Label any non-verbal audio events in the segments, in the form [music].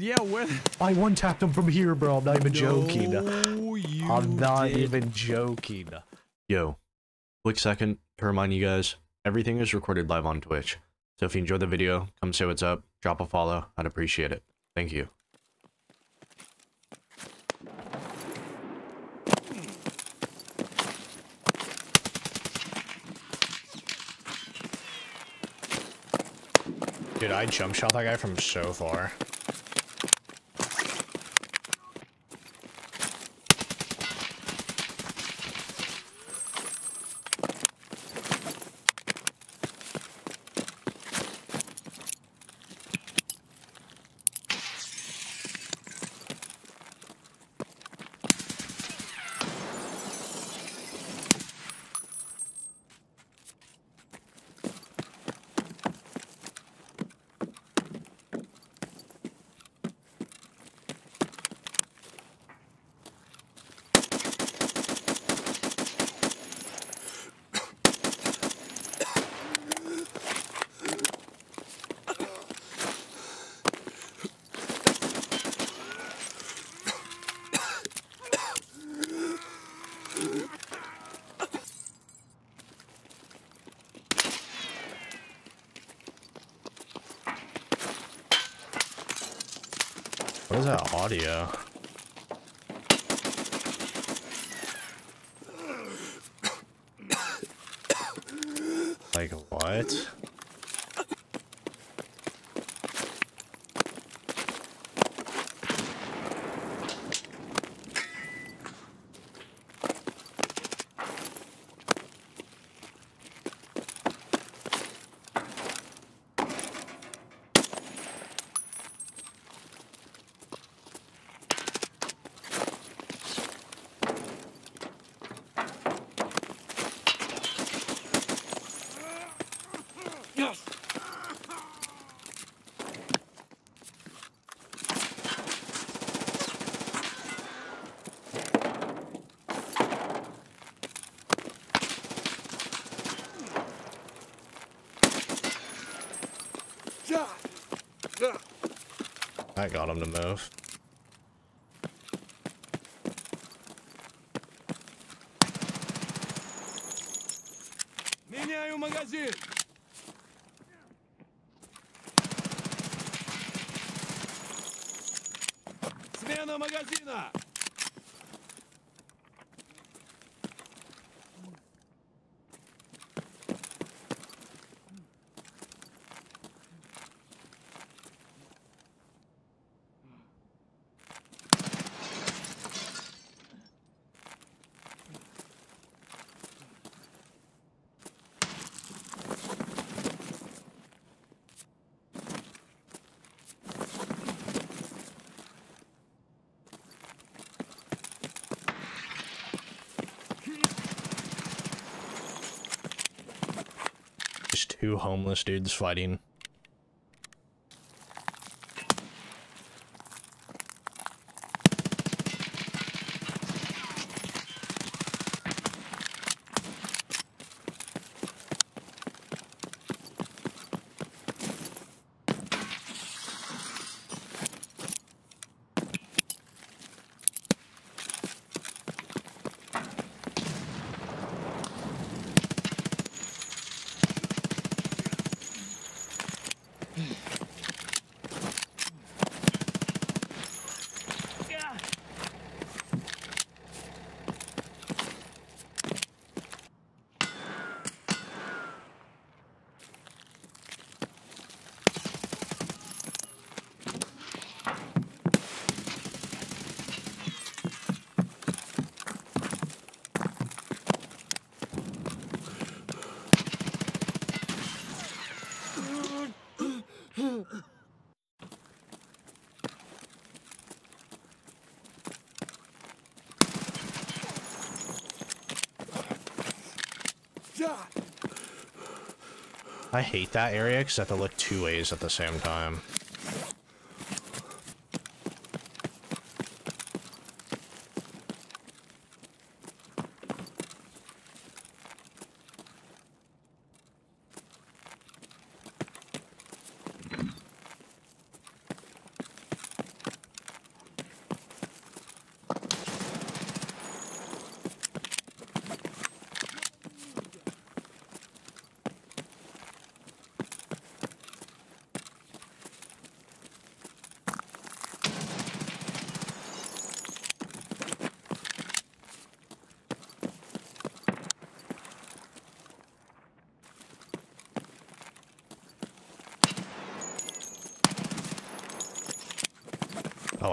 dude, yeah, where? I one tapped him from here, bro. I'm not even joking. No, you I'm not did. even joking. Yo, quick second to remind you guys, everything is recorded live on Twitch. So if you enjoyed the video, come say what's up, drop a follow, I'd appreciate it. Thank you. Dude, I jump shot that guy from so far. What is that audio? Like what? I got him to move. Меняю магазин. Смена магазина. Two homeless dudes fighting. I hate that area because I have to look two ways at the same time.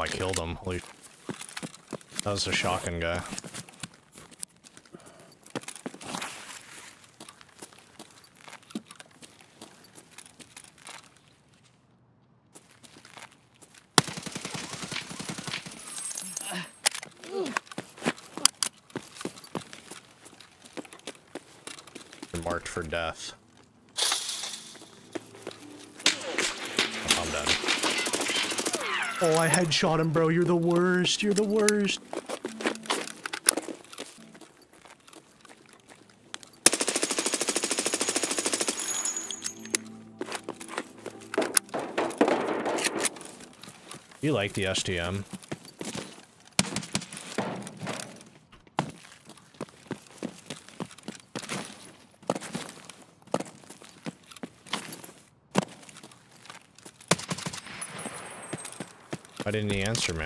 I killed him. Holy. That was a shocking guy. Marked for death. Oh, I headshot him, bro. You're the worst. You're the worst. You like the STM? Why didn't he answer me?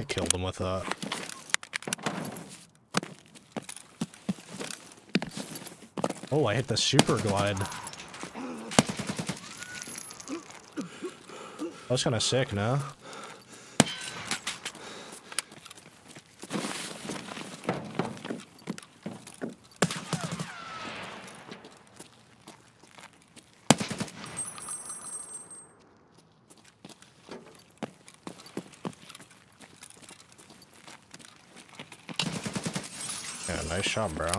I killed him with that. Oh, I hit the super glide. That was kind of sick, no? Yeah, nice shot, bro.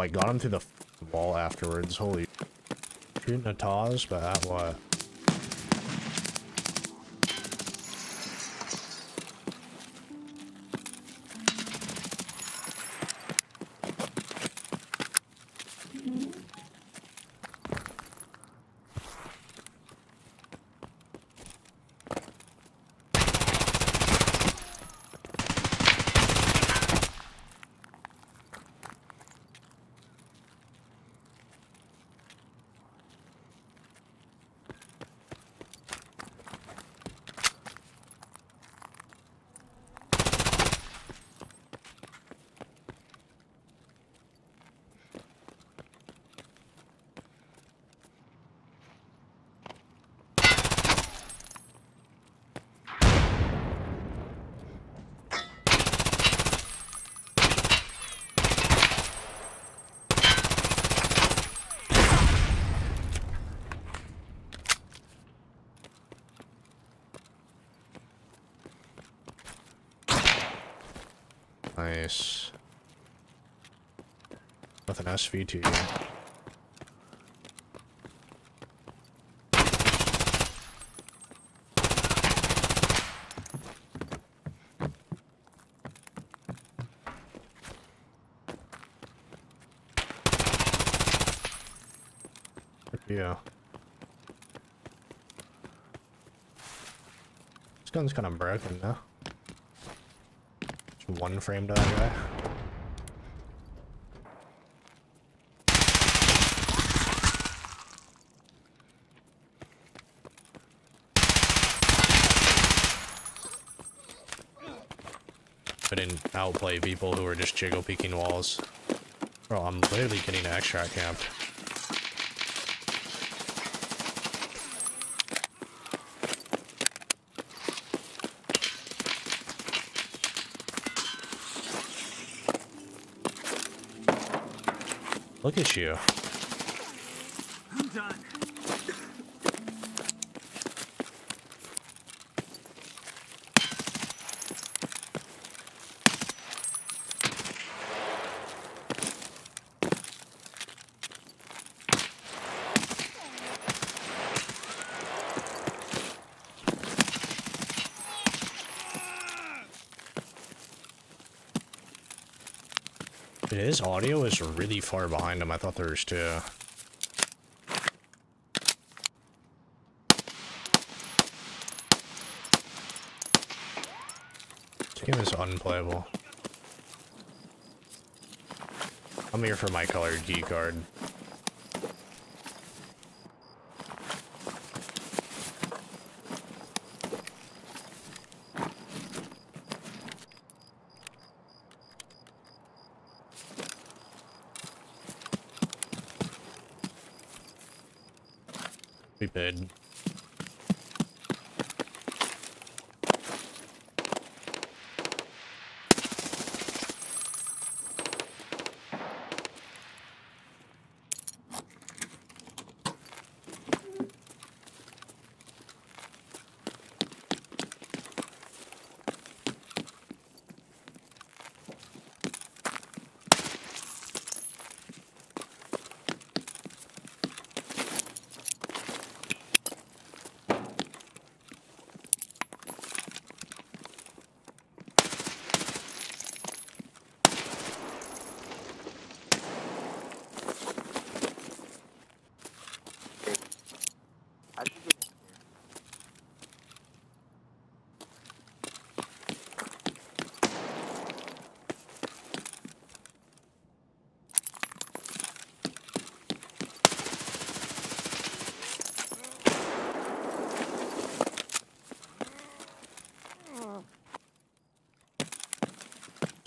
I got him through the wall afterwards. Holy. Shooting a but at what? Nice. With an SV2 here. Yeah. This gun's kind of broken now. One frame to that guy. I didn't outplay people who were just jiggle peeking walls. Bro, I'm literally getting extract camped. Look at you. I'm done. His audio is really far behind him. I thought there was two. This game is unplayable. I'm here for my colored key card. We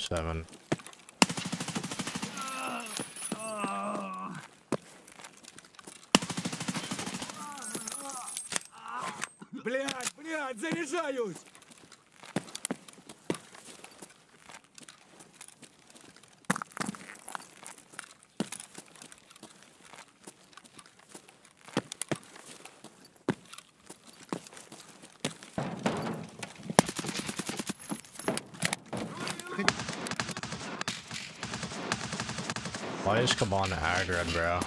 seven. Блять, блять, заряжаюсь! Why is Kaban aggro, bro?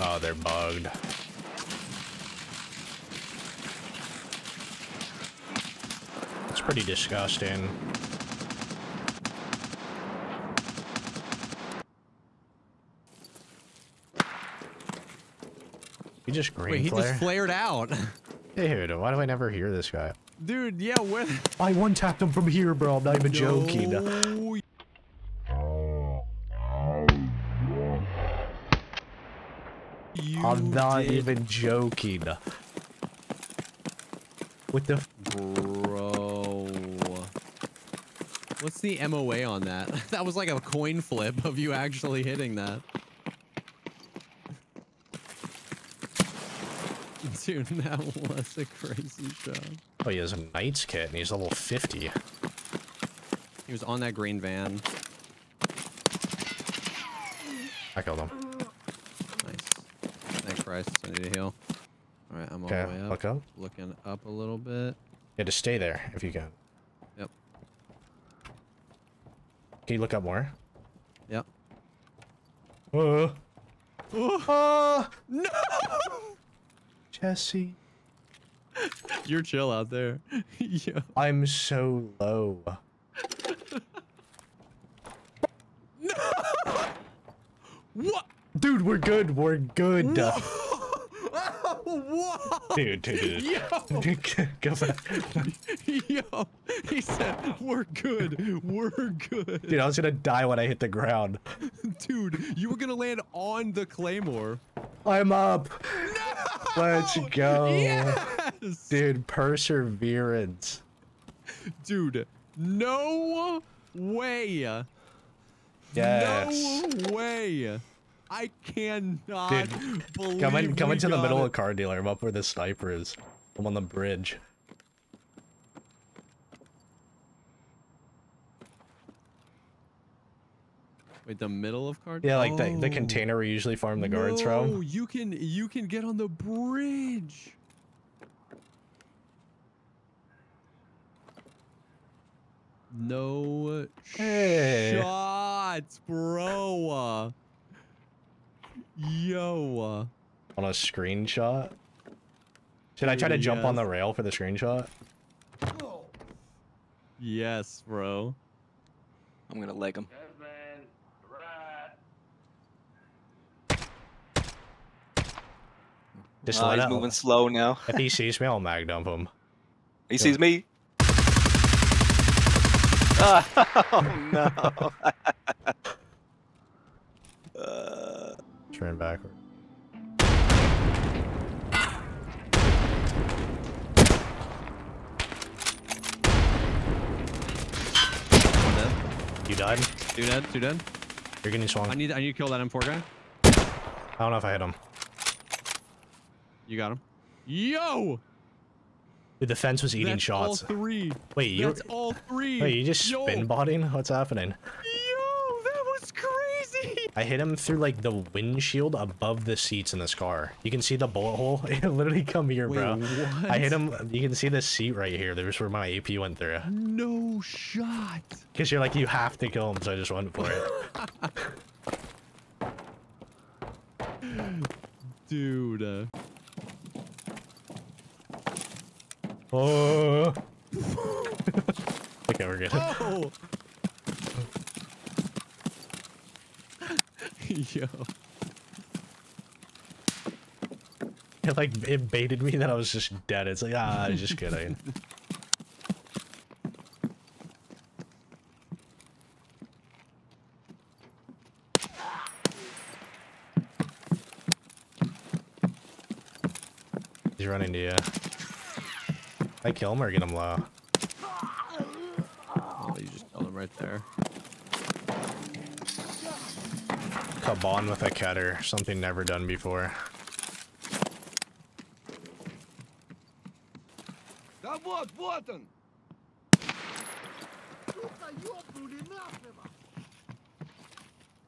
Oh, they're bugged. It's pretty disgusting. He just green Wait, he flare? just flared out. [laughs] Dude, why do I never hear this guy? Dude, yeah, where? I one tapped him from here, bro. I'm not even joking. No, You I'm not did, even joking. What the? Bro. What's the MOA on that? [laughs] That was like a coin flip of you actually hitting that. [laughs] Dude, that was a crazy shot. oh, he has a knight's kit and he's level 50. He was on that green van. I killed him. Bryce. I need to heal. Alright, I'm all Okay, the way up. look up. Looking up a little bit. Yeah, just stay there if you can. Yep. Can you look up more? Yep. Uh, Oh, no! [laughs] Jesse. You're chill out there. [laughs] yeah. I'm so low. [laughs] No! What? Dude, we're good. We're good. Whoa! Dude, dude, dude. Yo! [laughs] Go back. Yo! He said, we're good. We're good. Dude, I was gonna die when I hit the ground. Dude, you were gonna land on the claymore. I'm up. Let's go. Yes! Dude, perseverance. Dude, no way. Yes. No way. I cannot Dude, believe Come in, come we into the middle it. of car dealer. I'm up where the sniper is. I'm on the bridge. Wait, the middle of card? Yeah, like the, the Oh. container we usually farm the guards no, from. you can you can get on the bridge. No Hey. shots, bro. Yo. On a screenshot. Should I try to jump on the rail for the screenshot? Yes, bro. I'm gonna leg him. Just let he's out. moving slow now. If he sees me, I'll mag dump him. He sees me. [laughs] [laughs] oh no. [laughs] Turn backward. You died? Two dead. Two dead. You're getting swung. I need I need to kill that M4 guy. I don't know if I hit him. You got him. Yo. Dude, the fence was eating that's shots. All three. Wait, you That's all three. wait, you just Yo. spin botting? What's happening? Yo, that was crazy. I hit him through like the windshield above the seats in this car. You can see the bullet hole. [laughs] It literally come here, Wait, bro. I hit him. You can see the seat right here. There's where my AP went through. No shot. Cause you're like you have to kill him, so I just went for it. [laughs] Dude. uh, oh. [laughs] okay, we're good. Oh. [laughs] Yo. It like it baited me that I was just dead. It's like ah, just [laughs] kidding. He's running to you. I kill him or get him low. Oh, you just killed him right there. Kaban with a cutter, something never done before. Да вот, вот он!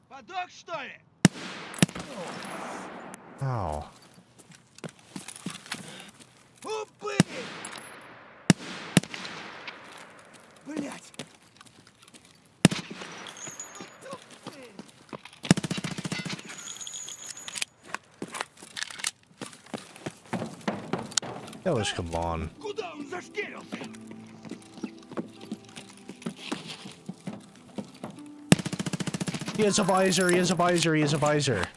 Подох, что ли? Ja on. He is a visor, he is a visor, he is a visor.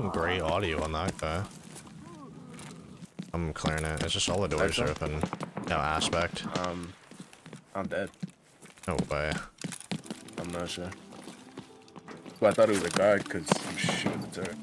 Great audio on that guy. I'm clearing it. It's just all the doors are open. No aspect. Um, I'm dead. No way. I'm not sure. Well, I thought it was a guard because you shoot the turret.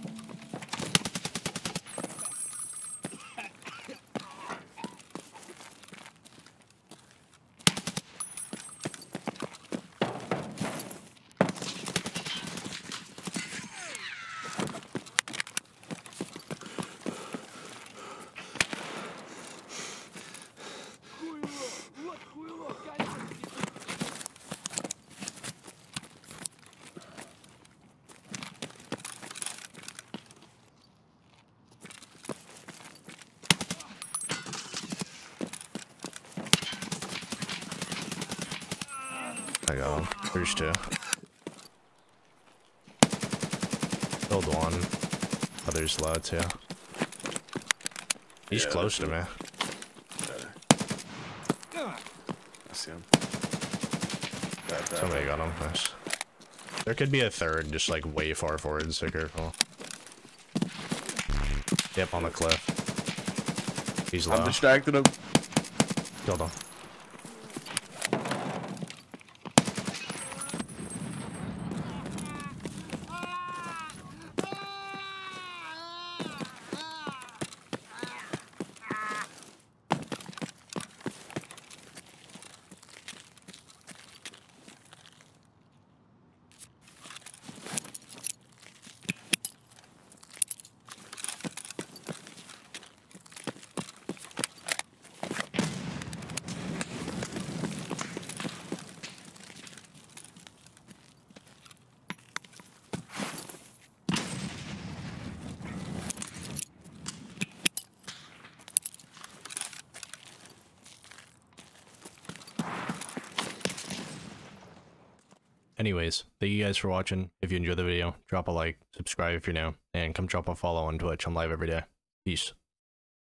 There's two. Killed one. Other's low too. He's Yeah, close to that's me. I see him. Got that. Somebody got him. Nice. There could be a third, just like way far forward, so careful. Yep, on the cliff. He's low. I'm distracted him. Killed him. Anyways, thank you guys for watching. If you enjoyed the video, drop a like, subscribe if you're new, and come drop a follow on Twitch. I'm live every day. Peace.